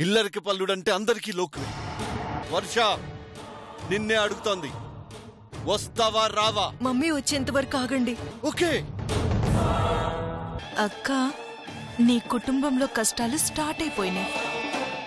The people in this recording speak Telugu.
ఇల్లరికి పల్లుడంటే అందరికీ లోకువే. వర్ష నిన్నే అడుగుతోంది. వస్తావా రావా? మమ్మీ వచ్చేంత వరకు ఆగండి. ఓకే. అక్క నీ కుటుంబంలో కష్టాలు స్టార్ట్ అయిపోయినాయి.